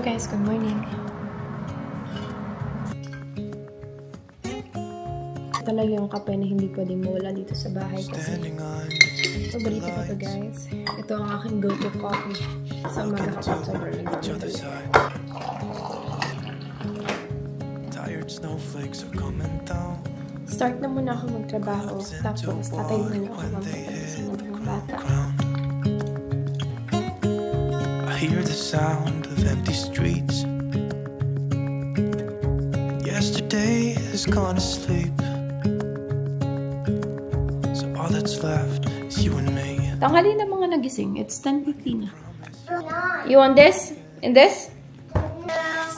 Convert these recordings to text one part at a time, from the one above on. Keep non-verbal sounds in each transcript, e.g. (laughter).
Good morning. Talaga yung kape na hindi pwedeng mawala dito sa bahay kasi paborito ko to guys. Ito ang aking go-to coffee sa umaga kapag sobrang nagmamadali. Start na muna ako magtrabaho tapos tatay muna ako magpapalit sa mga bata. hear the sound of empty streets. Yesterday has gone to sleep. So all that's left is you and me. Tanghali na mga nagising. It's 10.15 na. You want this? In this?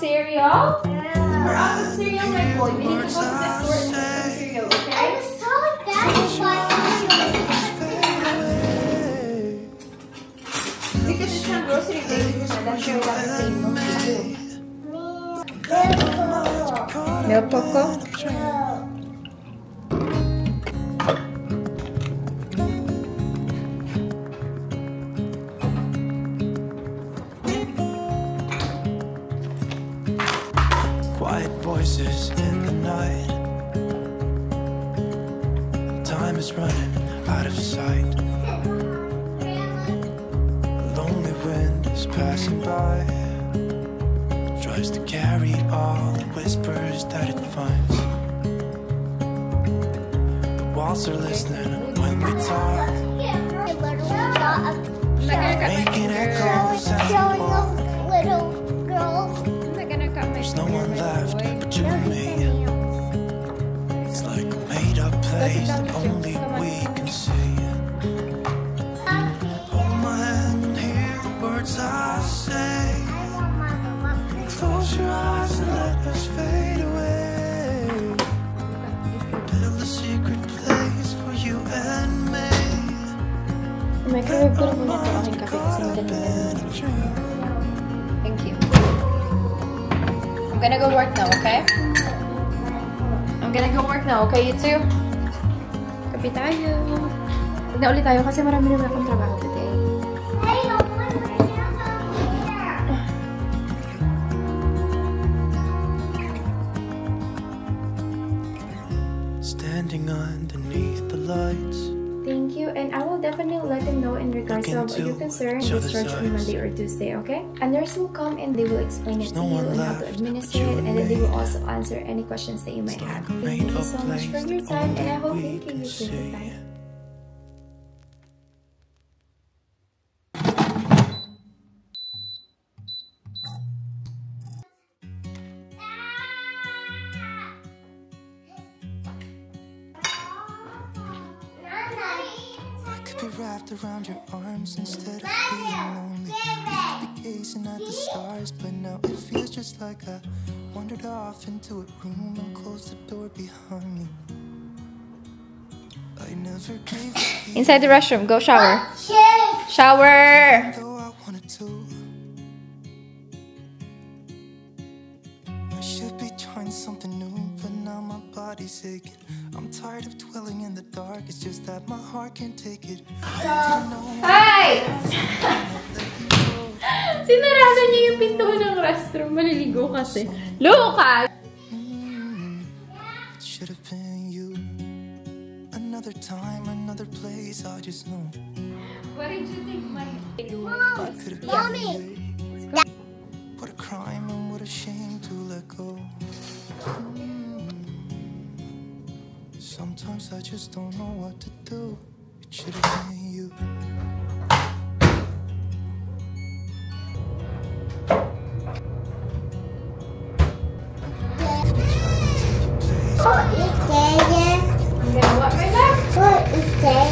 Cereal? Cereal, my boy. We need to go to the store and get some cereal, okay? Because it's not grocery day, too. Coco? Quiet voices in the night. Time is running out of sight. Is passing by. Tries to carry all the whispers that it finds. The walls are listening when we talk. Making echoes A. Thank you. I'm gonna go work now, okay? I'm gonna go work now, okay, you two? Kape tayo. Na ulit tayo kasi marami naman akong trabaho today. Know in regards Look of your concern church on. Monday or Tuesday, okay? A nurse will come and they will explain it There's to no you and how to administer it, and then they will also answer any questions that you might have. Thank you so much for your time, and I hope you can too. see. Bye. Wrapped around your arms instead of being lonely. We could be gazing at the stars, but now it feels just like I wandered off into a room and closed the door behind me. I never gave Inside the restroom, go shower. Shower! Should be trying something new, but now my body's aching. I'm tired of dwelling in the dark, it's just that my heart can't take it. Hi! Sinarado niya yung pinto ng restroom. Maliligo kasi. Lucas! Should have been you. Another time, another place, I just know. What did you think my... It could have been you. What a crime and what a shame Sometimes I just don't know what to do. It should have been you. I'm gonna what right now?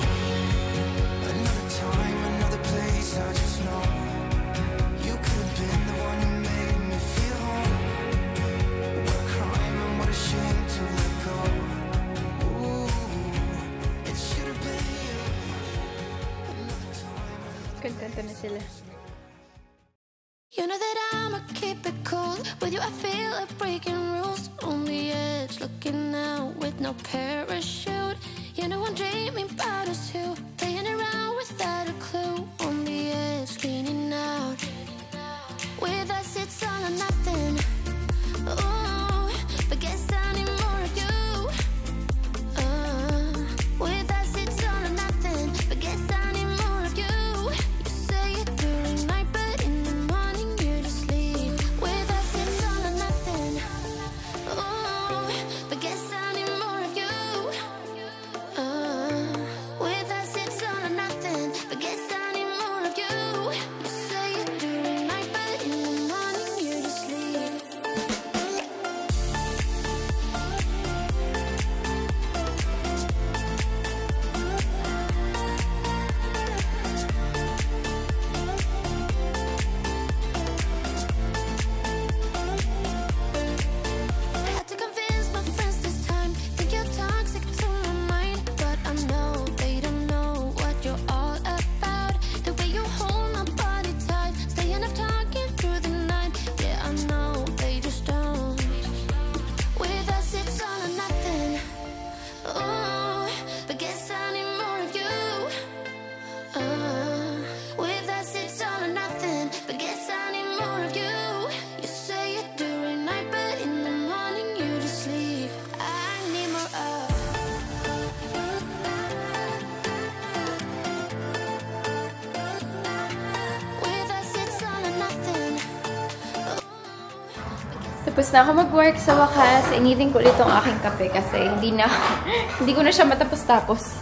You know that I'ma keep it cool With you. I feel like breaking rules On the edge, looking out with no parachute. You know I'm dreaming about us too. Tapos na ako mag-work sa wakas. Initin ko ulit aking kape kasi hindi na, (laughs) hindi ko na siya matapos-tapos.